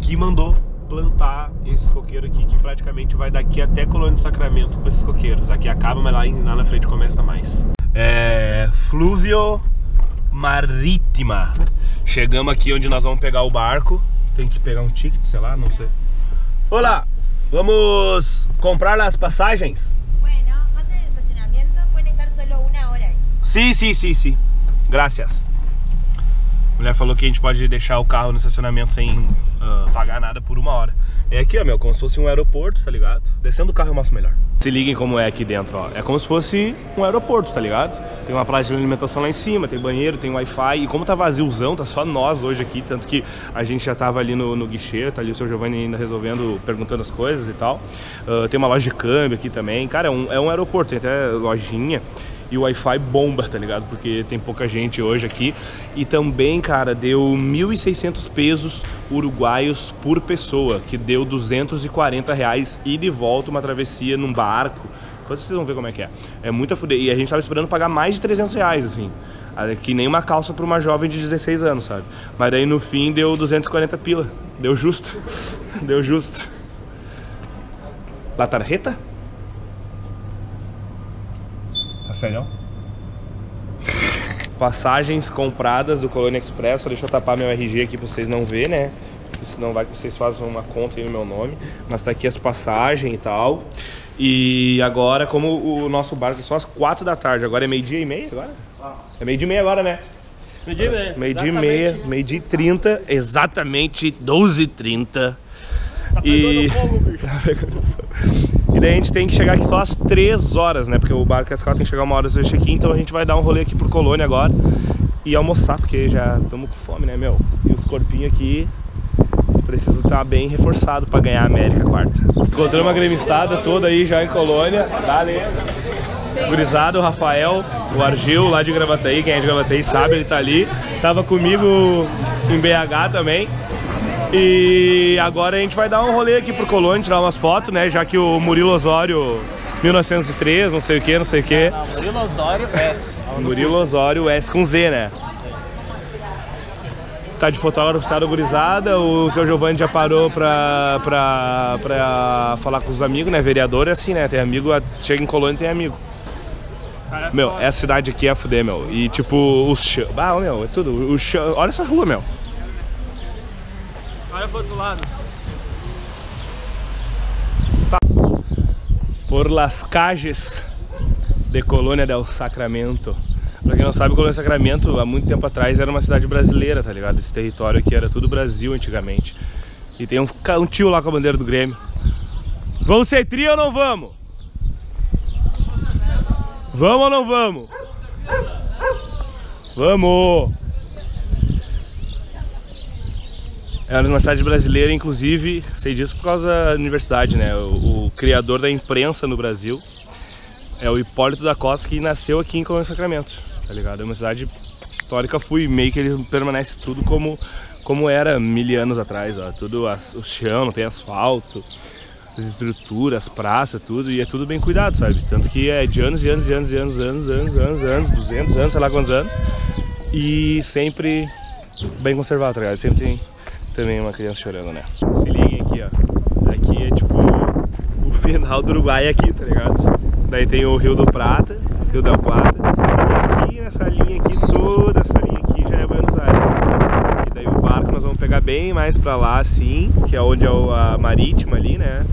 que mandou plantar esses coqueiros aqui, que praticamente vai daqui até Colônia do Sacramento com esses coqueiros. Aqui acaba, mas lá, lá na frente começa mais. É... Fluvio Marítima. Chegamos aqui onde nós vamos pegar o barco. Tem que pegar um ticket, sei lá, não sei. Olá, vamos comprar as passagens? Bueno, estar hora. Sim, sim, sim, sim. Gracias. A mulher falou que a gente pode deixar o carro no estacionamento sem ah, pagar nada por uma hora. É aqui, ó, meu, como se fosse um aeroporto, tá ligado? Descendo do carro eu mostro melhor. Se liguem como é aqui dentro, ó. É como se fosse um aeroporto, tá ligado? Tem uma praça de alimentação lá em cima, tem banheiro, tem Wi-Fi. E como tá vaziozão, tá só nós hoje aqui. Tanto que a gente já tava ali no, no guichê, tá ali o seu Giovanni ainda resolvendo, perguntando as coisas e tal. Ah, tem uma loja de câmbio aqui também. Cara, é um, é um aeroporto, tem até lojinha. E o Wi-Fi bomba, tá ligado? Porque tem pouca gente hoje aqui. E também, cara, deu 1.600 pesos uruguaios por pessoa, que deu 240 reais e de volta uma travessia num barco. Depois vocês vão ver como é que é. É muita fuder. E a gente tava esperando pagar mais de 300 reais, assim. Ah, Que nem uma calça pra uma jovem de 16 anos, sabe? Mas daí no fim deu 240 pila. Deu justo. deu justo. La tarjeta? Tá sério? Passagens compradas do Colônia Express. Deixa eu tapar meu RG aqui pra vocês não verem, né? Porque senão vai que vocês façam uma conta aí no meu nome. Mas tá aqui as passagens e tal. E agora, como o nosso barco é só às 4 da tarde, agora é meio-dia e meia agora? É meio-dia e meia agora, né? Meio-dia e meia. Meio-dia e meia, meio-dia e 30, exatamente 12h30. E... e daí a gente tem que chegar aqui só às 3 horas, né? Porque o barco às 4 tem que chegar uma hora do check-in, então a gente vai dar um rolê aqui por Colônia agora e almoçar, porque já estamos com fome, né, meu? E os corpinhos aqui precisam estar bem reforçados para ganhar a América quarta. Encontramos a gremistada toda aí já em Colônia. Dale. Gurizado, o Rafael, o Argil lá de Gravataí, quem é de Gravataí sabe, ele tá ali. Tava comigo em BH também. E agora a gente vai dar um rolê aqui pro Colônia, tirar umas fotos, né? Já que o Murilo Osório, 1903, não sei o que, não sei o que. Não, Murilo Osório S. Murilo Osório S com Z, né? Tá de fotógrafo Sara Gurizada, o seu Giovanni já parou pra, pra, pra falar com os amigos, né? Vereador é assim, né? Tem amigo, chega em Colônia e tem amigo. Meu, essa cidade aqui é a fuder, meu. E tipo, os chão. Ah, meu, é tudo. O chão. Olha essa rua, meu. Olha pro outro lado. Por las calles de Colônia del Sacramento. Pra quem não sabe, Colônia do Sacramento, há muito tempo atrás, era uma cidade brasileira, tá ligado? Esse território aqui era tudo Brasil antigamente. E tem um, um tio lá com a bandeira do Grêmio. Vamos ser trio ou não vamos? Vamos ou não vamos? Vamos! Era uma cidade brasileira, inclusive, sei disso por causa da universidade, né? O, o criador da imprensa no Brasil é o Hipólito da Costa que nasceu aqui em Colônia Sacramento, tá ligado? É uma cidade histórica, fui meio que eles permanece tudo como, como era mil anos atrás, ó. Tudo o chão, tem asfalto, as estruturas, as praças, tudo, e é tudo bem cuidado, sabe? Tanto que é de anos e anos e anos e anos, anos, anos, anos, anos, 200 anos, sei lá quantos anos, e sempre bem conservado, tá ligado? Sempre tem também uma criança chorando, né? Se liguem aqui, ó. Aqui é tipo o final do Uruguai aqui, tá ligado? Daí tem o Rio do Prata, Rio da Plata. E aqui nessa linha aqui, toda essa linha aqui já é Buenos Aires. E daí o barco nós vamos pegar bem mais pra lá, assim, que é onde é a marítima ali, né?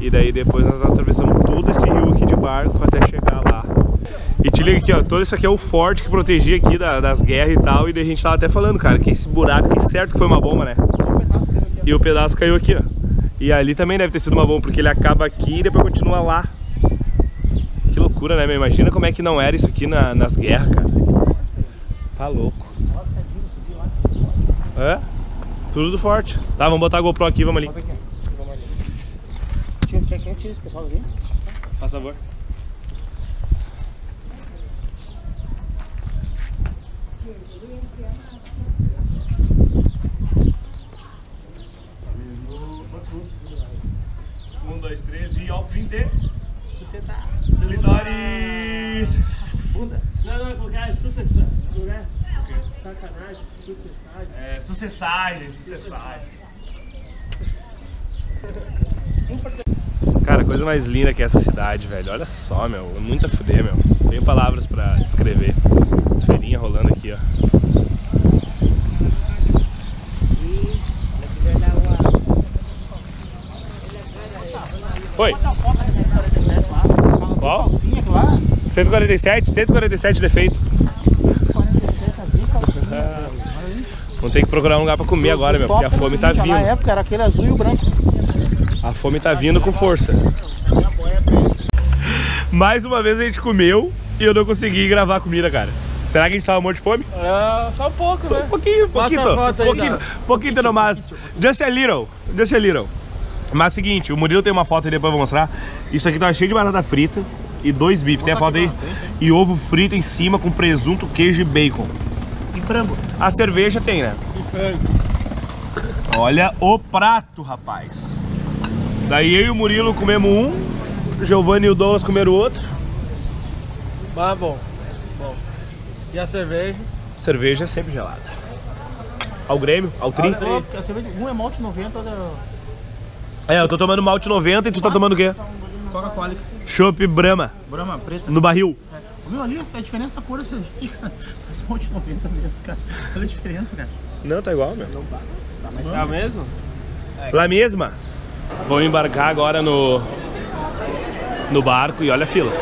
E daí depois nós atravessamos todo esse rio aqui de barco até chegar lá. E te liga aqui, ó, todo isso aqui é o forte que protegia aqui da- das guerras e tal. E daí a gente tava até falando, cara, que esse buraco aqui certo que foi uma bomba, né? E o pedaço caiu aqui, ó. E ali também deve ter sido uma bomba, porque ele acaba aqui e depois continua lá. Que loucura, né? meu? Imagina como é que não era isso aqui na- nas guerras, cara. Tá louco. É? Tudo do forte. Tá, vamos botar a GoPro aqui, vamos ali. Quer quer tirar esse pessoal daqui? Faz favor. Um, dois, três e ao print. Você tá. Vitórias! Bunda. Não, não, colocar sucessão. Né? Sacanagem, sucessagem. É, sucessagem, sucessagem. Cara, coisa mais linda que essa cidade, velho. Olha só, meu. É muito a fuder, meu. Não Tenho palavras pra descrever. As feirinhas rolando aqui, ó. Oi. Qual? Sim, aquilo lá. 147, 147 defeitos. Vamos ter que procurar um lugar pra comer agora, meu, porque a fome no tá ó, Na vindo. época era aquele azul e o branco. A fome tá vindo com força. Mais uma vez a gente comeu e eu não consegui gravar a comida, cara. Será que a gente tava morto de fome? É, só um pouco, Só né? um pouquinho, pouquinho, pouquinho, pouquinho, não, mas just a little, just a little. Mas seguinte, o Murilo tem uma foto aí depois eu vou mostrar. Isso aqui tá cheio de batata frita e dois bifes. Tem a foto aí? E ovo frito em cima com presunto, queijo e bacon. E frango. A cerveja tem, né? Olha o prato, rapaz. Daí eu e o Murilo comemos um, o Giovanni e o Douglas comeram o outro. Mas bom. Bom. E a cerveja? Cerveja sempre gelada. Ao Grêmio, ao Tri. Porque a cerveja- Um é malte 90, outra É, eu tô tomando malte 90 e tu tá tomando o quê? Coca-Cola. Chopp Brahma, Brahma preta. no barril. É. Meu ali, a diferença da cor cerveja, cara. Parece malte 90 mesmo, cara. Olha a diferença, cara. Não, tá igual, meu. É a mesma? Lá mesma. Vamos embarcar agora no no barco e olha a fila.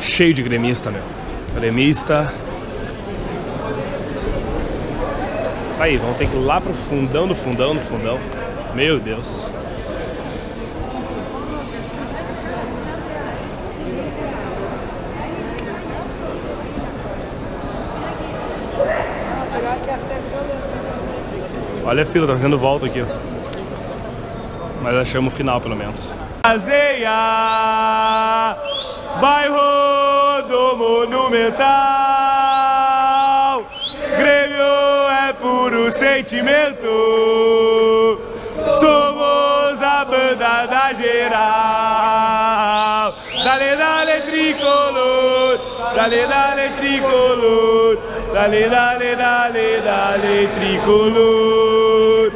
Cheio de gremista, meu. Gremista. Aí, vamos ter que ir lá pro fundão do fundão do fundão. Meu Deus. Olha a fila, tá fazendo volta aqui. Mas achamos o final, pelo menos. Azeia, bairro do Monumental. Grêmio é puro sentimento. Geral. Dale, dale, tricolor. Dale, dale, tricolor. Dale, dale, dale, dale, tricolor.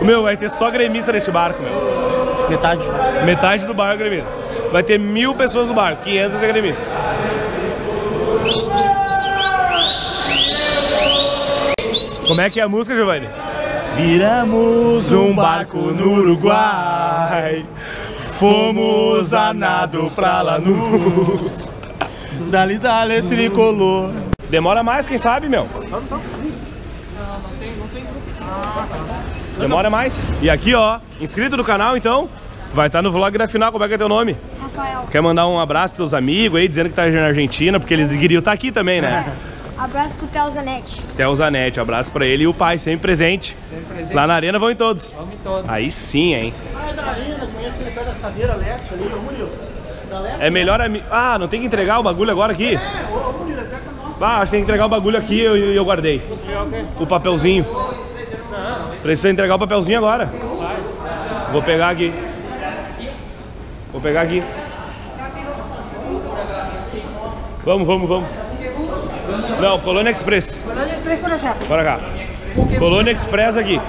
Meu, vai ter só gremista nesse barco, meu. Metade. Metade do barco é gremista. Vai ter mil pessoas no barco, 500 é gremista. Como é que é a música, Giovanni? Viramos um barco no Uruguai, fomos a nado pra Lanús. Dali, dali, tricolor. Demora mais, quem sabe, meu? Demora mais. E aqui, ó, inscrito no canal, então, vai estar no vlog da final. Como é que é teu nome? Rafael, Quer mandar um abraço pros teus amigos aí, dizendo que tá na Argentina, porque eles queriam estar aqui também, né? Abraço pro Theo Zanetti. Até o Zanetti, abraço pra ele e o pai, sempre presente. Sempre presente. Lá na arena vão em todos. Vamos em todos. Aí sim, hein? Ah, é da arena, conhece ele perto da cadeira leste ali, ô Murilo. É melhor. Ah, não tem que entregar o bagulho agora aqui? Ah, acho que tem que entregar o bagulho aqui e eu, eu guardei. O papelzinho. Precisa entregar o papelzinho agora. Vou pegar aqui. Vou pegar aqui. Vamos, vamos, vamos. Não, Colônia Express. Colônia Express por allá. Bora cá. Colônia Express aqui.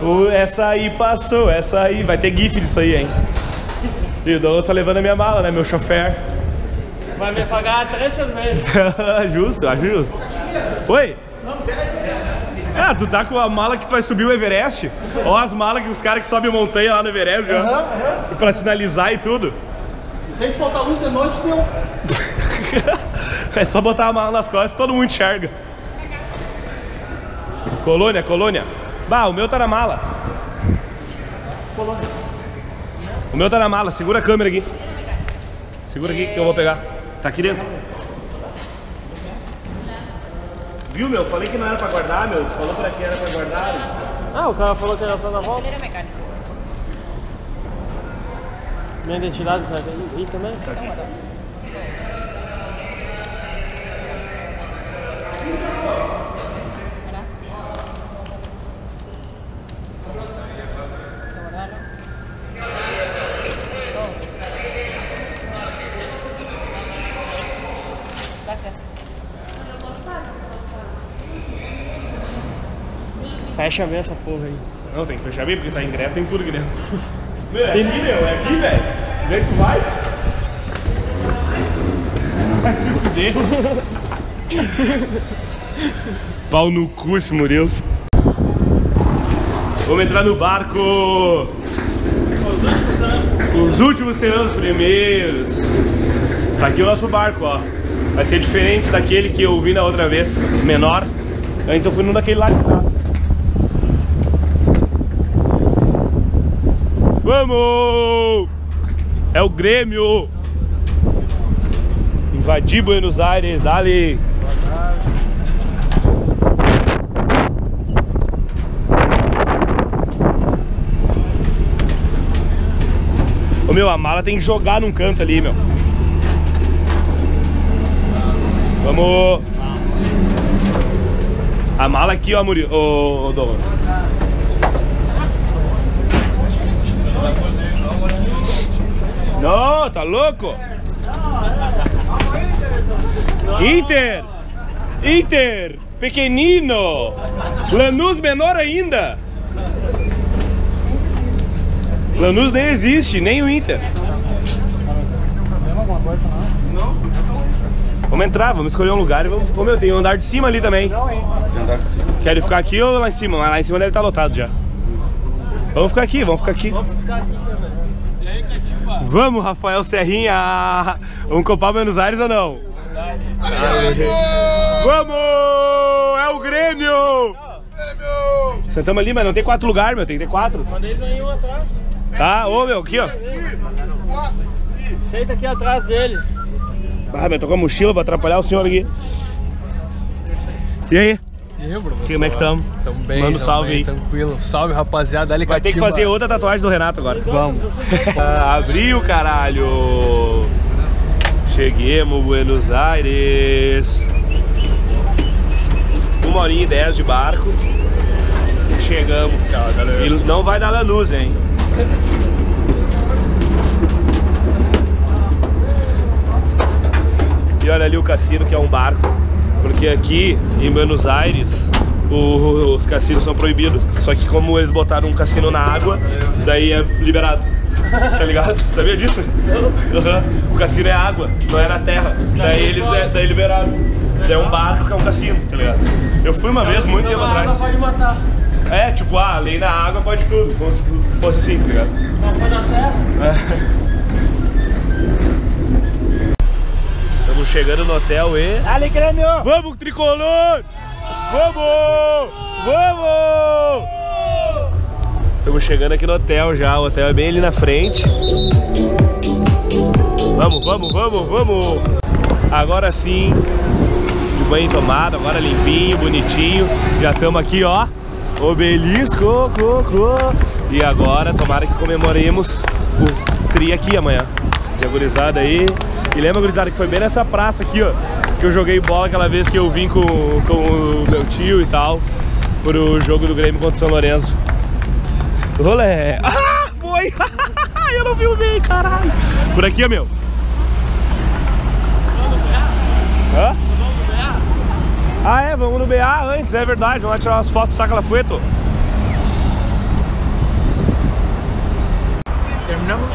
Uh, essa aí passou, essa aí. Vai ter gif disso aí, hein? E o Douglas tá levando a minha mala, né? Meu chofer. Vai me pagar três cervejas. justo, acho justo. Oi? Ah, tu tá com a mala que vai subir o Everest? Ó as malas que os caras que sobem montanha lá no Everest já. Pra sinalizar e tudo. E sem faltar luz de noite, deu. É só botar a mala nas costas todo mundo enxerga. Colônia, colônia. Bah, o meu tá na mala. O meu tá na mala, segura a câmera aqui. Segura aqui que eu vou pegar. Tá aqui dentro. Viu, meu? Falei que não era pra guardar, meu. Falou pra que era pra guardar. Ah, o cara falou que era só na volta. Minha identidade tá aí também? Tá aqui. Fecha bem essa porra aí. Não, tem que fechar bem porque tá ingresso, tem tudo aqui dentro. Meu, é aqui, meu, é aqui, velho. Vem que vai. Vai te fuder. Pau no cu esse Murilo. Vamos entrar no barco. Os últimos serão os primeiros. Tá aqui o nosso barco, ó. Vai ser diferente daquele que eu vi na outra vez, menor. Antes eu fui num daquele lá de trás. Vamos! É o Grêmio! Invadir Buenos Aires, dali! Ô meu, a mala tem que jogar num canto ali, meu. Vamos! A mala aqui, ó, Murilo. Ô, Douglas. Não, tá louco? Inter! Inter! Pequenino! Lanús menor ainda! Lanús nem existe, nem o Inter. Vamos entrar, vamos escolher um lugar e vamos. Ô meu, tem um andar de cima ali também. Quero ficar aqui ou lá em cima? Lá em cima deve estar lotado já. Vamos ficar aqui, vamos ficar aqui. Vamos, Rafael Serrinha! Vamos copar Buenos Aires ou não? Vamos! É o Grêmio! Sentamos ali, mas não tem quatro lugares, meu. Tem que ter quatro. Mandei aí um atrás. Tá? Ô, meu, aqui, ó. Senta aqui atrás dele. Ah, meu, tô com a mochila, vou atrapalhar o senhor aqui. E aí? Eu, professor? Como é que estamos? Tamo bem, Manda um salve bem, aí. Tranquilo. Salve, rapaziada. Vai ter que fazer outra tatuagem do Renato agora. Vamos. Ah, Abriu, caralho! Cheguemos, Buenos Aires. Uma horinha e dez de barco. Chegamos. E não vai dar Lanús, hein? E olha ali o cassino, que é um barco. Porque aqui em Buenos Aires o- os cassinos são proibidos. Só que como eles botaram um cassino na água, daí é liberado. Tá ligado? Sabia disso? Aham. O cassino é água, não é na terra. Daí eles é, daí liberaram. Daí é um barco que é um cassino, tá ligado? Eu fui uma vez, muito tempo Então atrás. pode matar. É, tipo, ah, lei na água pode tudo. Como se fosse assim, tá ligado? Não foi na terra. Estamos chegando no hotel e. Dale, Grêmio! Vamos, tricolor! Vamos! Vamos! Estamos chegando aqui no hotel já. O hotel é bem ali na frente. Vamos, vamos, vamos, vamos! Agora sim, de banho tomado, agora limpinho, bonitinho. Já estamos aqui, ó. Obelisco, co, co. E agora, tomara que comemoremos o tri aqui amanhã. E aí. E lembra, gurizada, que foi bem nessa praça aqui, ó. Que eu joguei bola aquela vez que eu vim com, com o meu tio e tal. Pro jogo do Grêmio contra o São Lourenço. Rolé! Ah, foi! eu não filmei, caralho! Por aqui, ó, meu. Hã? Ah, é, vamos no BA antes, é verdade. Vamos lá tirar umas fotos Saca La Fueto. Terminamos?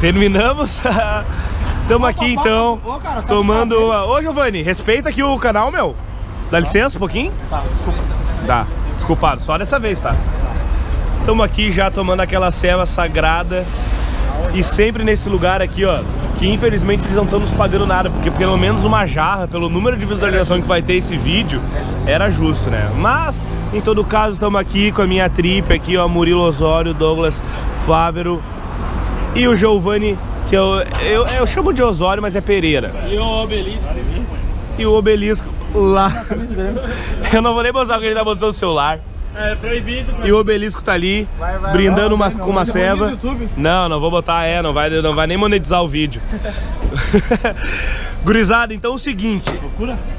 Terminamos. Tamo aqui então, Ô, cara, tá tomando. uma- Ô, Giovanni, respeita aqui o canal, meu. Dá licença um pouquinho? Tá, desculpa. Dá. Desculpado, só dessa vez, tá? Tamo aqui já tomando aquela ceva sagrada. E sempre nesse lugar aqui, ó. Que infelizmente eles não estão nos pagando nada, porque pelo menos uma jarra, pelo número de visualização que vai ter esse vídeo, era justo, né? Mas, em todo caso, estamos aqui com a minha tripe aqui, ó, Murilo Osório, Douglas Fávero e o Giovanni, que eu, eu, eu chamo de Osório, mas é Pereira. E o obelisco. E o obelisco lá. Eu não vou nem mostrar porque ele tá mostrando o celular. É proibido. E o obelisco tá ali, brindando uma, com uma ceva. Não, não vou botar, é, não vai, não vai nem monetizar o vídeo. Gurizada, então é o seguinte.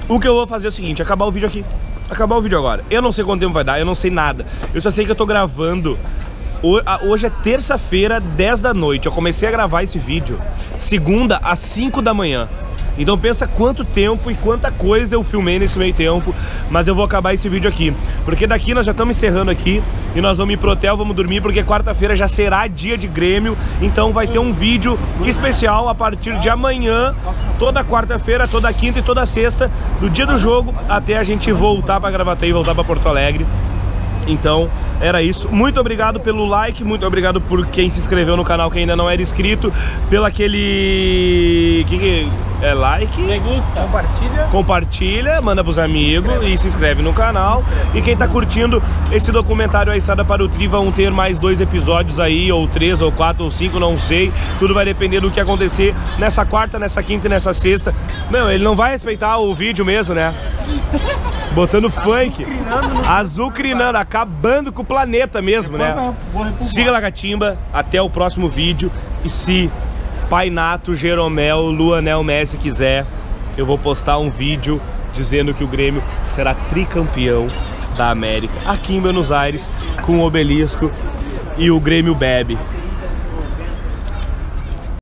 O que eu vou fazer é o seguinte, acabar o vídeo aqui. Acabar o vídeo agora. Eu não sei quanto tempo vai dar, eu não sei nada. Eu só sei que eu tô gravando. Hoje é terça-feira, 10 da noite. Eu comecei a gravar esse vídeo segunda às 5 da manhã. Então pensa quanto tempo e quanta coisa eu filmei nesse meio tempo, mas eu vou acabar esse vídeo aqui. Porque daqui nós já estamos encerrando aqui e nós vamos ir pro hotel, vamos dormir, porque quarta-feira já será dia de Grêmio, então vai ter um vídeo especial a partir de amanhã, toda quarta-feira, toda quinta e toda sexta, do dia do jogo, até a gente voltar para Gravataí e voltar para Porto Alegre. Então, era isso. Muito obrigado pelo like, muito obrigado por quem se inscreveu no canal que ainda não era inscrito, pelo aquele que, que é like, Degusta. Compartilha. compartilha, manda pros amigos e se inscreve no canal. E quem tá curtindo esse documentário A Estrada para o Tri vão ter mais dois episódios aí, ou três, ou quatro, ou cinco, não sei. Tudo vai depender do que acontecer nessa quarta, nessa quinta e nessa sexta. Não, ele não vai respeitar o vídeo mesmo, né? Botando funk. Azucrinando, acabando com o planeta mesmo, né? Vou repulsar. Siga Lagatimba, até o próximo vídeo. E se Pai Nato, Jeromel, Luanel Messi quiser, eu vou postar um vídeo dizendo que o Grêmio será tricampeão da América aqui em Buenos Aires com o Obelisco e o Grêmio bebe.